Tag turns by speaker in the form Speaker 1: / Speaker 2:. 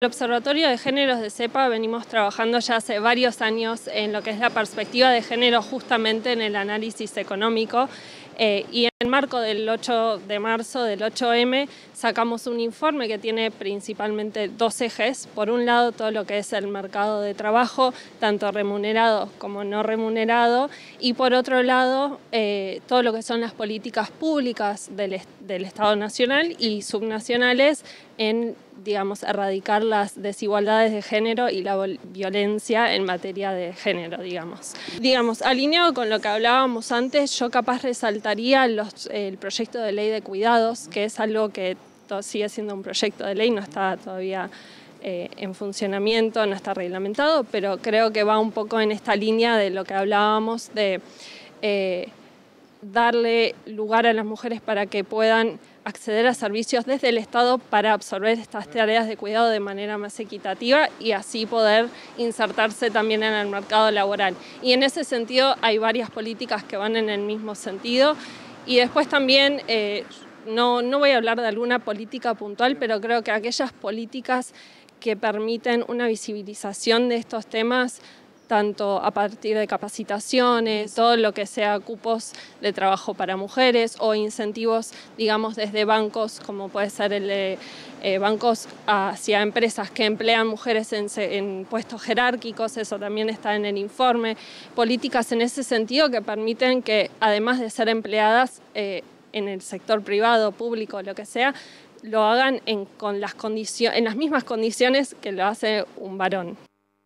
Speaker 1: El Observatorio de Géneros de CEPA venimos trabajando ya hace varios años en lo que es la perspectiva de género justamente en el análisis económico eh, y en el marco del 8 de marzo del 8M sacamos un informe que tiene principalmente dos ejes. Por un lado todo lo que es el mercado de trabajo, tanto remunerado como no remunerado y por otro lado eh, todo lo que son las políticas públicas del, del Estado Nacional y subnacionales en digamos, erradicar las desigualdades de género y la violencia en materia de género, digamos. Digamos, alineado con lo que hablábamos antes, yo capaz resaltaría el proyecto de ley de cuidados, que es algo que sigue siendo un proyecto de ley, no está todavía eh, en funcionamiento, no está reglamentado, pero creo que va un poco en esta línea de lo que hablábamos de eh, darle lugar a las mujeres para que puedan acceder a servicios desde el Estado para absorber estas tareas de cuidado de manera más equitativa y así poder insertarse también en el mercado laboral. Y en ese sentido hay varias políticas que van en el mismo sentido y después también... Eh, no, no voy a hablar de alguna política puntual, pero creo que aquellas políticas que permiten una visibilización de estos temas tanto a partir de capacitaciones, todo lo que sea cupos de trabajo para mujeres o incentivos, digamos, desde bancos, como puede ser el de eh, bancos hacia empresas que emplean mujeres en, puestos jerárquicos, eso también está en el informe, políticas en ese sentido que permiten que, además de ser empleadas eh, en el sector privado, público, lo que sea, lo hagan en, con las en las mismas condiciones que lo hace un varón.